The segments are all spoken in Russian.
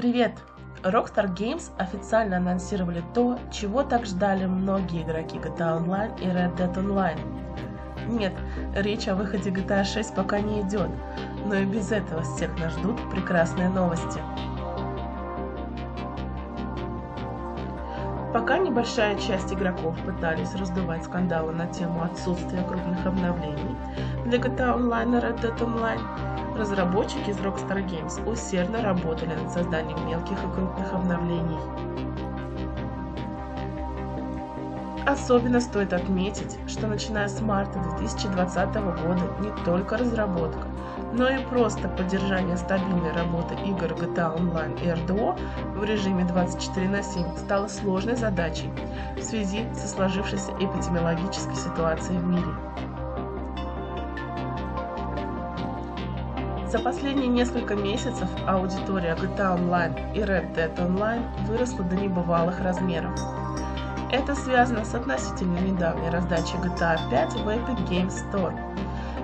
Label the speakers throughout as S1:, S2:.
S1: Привет! Rockstar Games официально анонсировали то, чего так ждали многие игроки GTA Online и Red Dead Online. Нет, речь о выходе GTA 6 пока не идет, но и без этого всех нас ждут прекрасные новости. Пока небольшая часть игроков пытались раздувать скандалы на тему отсутствия крупных обновлений для GTA Online и Red Dead Online, разработчики из Rockstar Games усердно работали над созданием мелких и крупных обновлений. Особенно стоит отметить, что начиная с марта 2020 года не только разработка, но и просто поддержание стабильной работы игр GTA Online и RDO в режиме 24 на 7 стало сложной задачей в связи со сложившейся эпидемиологической ситуацией в мире. За последние несколько месяцев аудитория GTA Online и Red Dead Online выросла до небывалых размеров. Это связано с относительно недавней раздачей GTA 5 в Epic Games Store.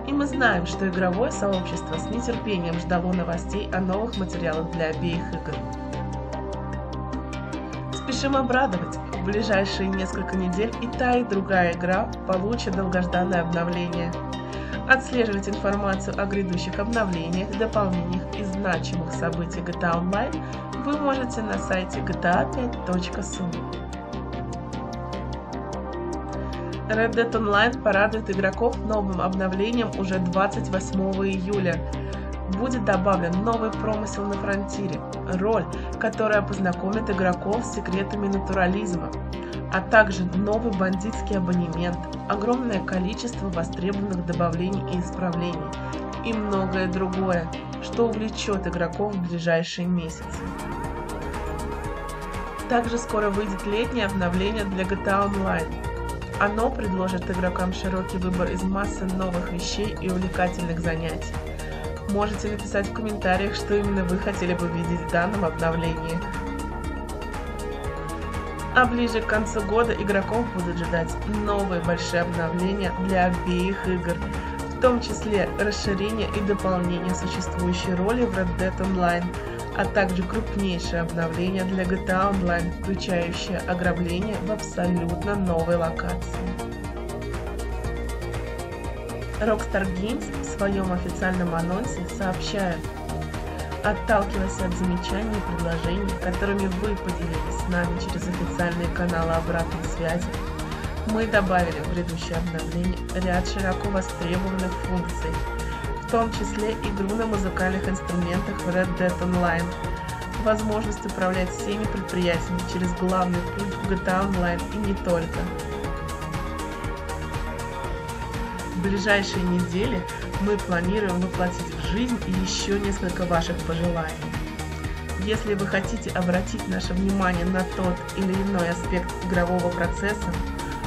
S1: И мы знаем, что игровое сообщество с нетерпением ждало новостей о новых материалах для обеих игр. Спешим обрадовать, в ближайшие несколько недель и та, и другая игра получат долгожданное обновление – Отслеживать информацию о грядущих обновлениях, дополнениях и значимых событиях GTA Online вы можете на сайте gta5.su. Red Dead Online порадует игроков новым обновлением уже 28 июля. Будет добавлен новый промысел на фронтире, роль, которая познакомит игроков с секретами натурализма, а также новый бандитский абонемент, огромное количество востребованных добавлений и исправлений и многое другое, что увлечет игроков в ближайшие месяцы. Также скоро выйдет летнее обновление для GTA Online. Оно предложит игрокам широкий выбор из массы новых вещей и увлекательных занятий. Можете написать в комментариях, что именно вы хотели бы видеть в данном обновлении. А ближе к концу года игроков будут ждать новые большие обновления для обеих игр, в том числе расширение и дополнение существующей роли в Red Dead Online, а также крупнейшее обновление для GTA Online, включающее ограбление в абсолютно новой локации. Rockstar Games в своем официальном анонсе сообщает, Отталкиваясь от замечаний и предложений, которыми вы поделились с нами через официальные каналы обратной связи, мы добавили в грядущее обновление ряд широко востребованных функций, в том числе игру на музыкальных инструментах в Red Dead Online, возможность управлять всеми предприятиями через главный пульт в GTA Online и не только. Ближайшие недели мы планируем воплотить в жизнь еще несколько ваших пожеланий. Если вы хотите обратить наше внимание на тот или иной аспект игрового процесса,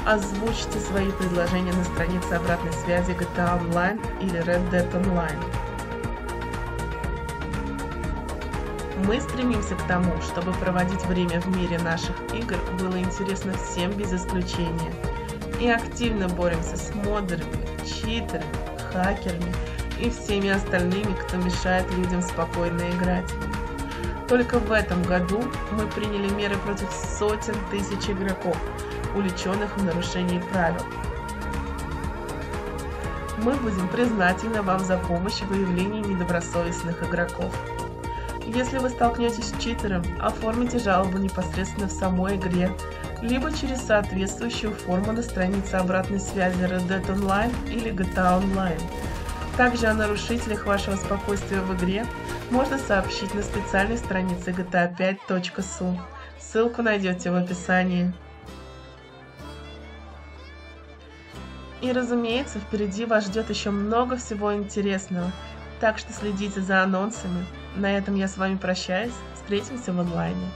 S1: озвучьте свои предложения на странице обратной связи GTA Online или Red Dead Online. Мы стремимся к тому, чтобы проводить время в мире наших игр было интересно всем без исключения. И активно боремся с модерами, читерами, хакерами и всеми остальными, кто мешает людям спокойно играть. Только в этом году мы приняли меры против сотен тысяч игроков, увлеченных в нарушении правил. Мы будем признательны вам за помощь в выявлении недобросовестных игроков. Если вы столкнетесь с читером, оформите жалобу непосредственно в самой игре, либо через соответствующую форму на странице обратной связи Red Dead Online или GTA Online. Также о нарушителях вашего спокойствия в игре можно сообщить на специальной странице gta5.su. Ссылку найдете в описании. И разумеется, впереди вас ждет еще много всего интересного, так что следите за анонсами. На этом я с вами прощаюсь, встретимся в онлайне.